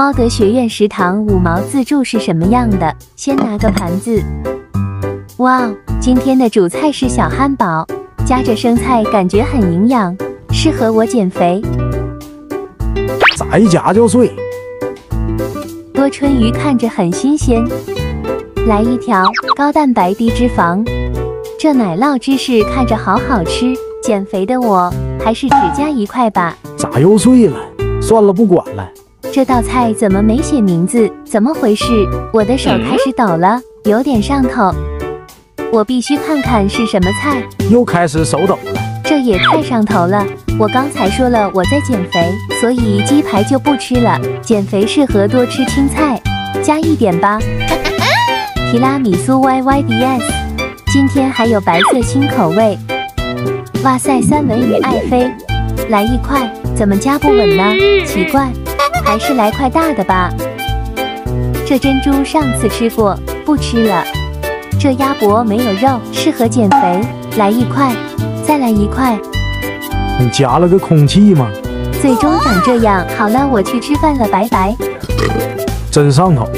猫德学院食堂五毛自助是什么样的？先拿个盘子。哇哦，今天的主菜是小汉堡，夹着生菜，感觉很营养，适合我减肥。咋一夹就碎。多春鱼看着很新鲜，来一条高蛋白低脂肪。这奶酪芝士看着好好吃，减肥的我还是只加一块吧。咋又碎了？算了，不管了。这道菜怎么没写名字？怎么回事？我的手开始抖了，有点上头。我必须看看是什么菜。又开始手抖了，这也太上头了。我刚才说了我在减肥，所以鸡排就不吃了。减肥适合多吃青菜，加一点吧。提拉米苏 Y Y D S，今天还有白色新口味。哇塞，三文鱼爱妃，来一块，怎么夹不稳呢？奇怪。还是来块大的吧。这珍珠上次吃过，不吃了。这鸭脖没有肉，适合减肥，来一块，再来一块。你夹了个空气吗？最终长这样，好了，我去吃饭了，拜拜。真上头。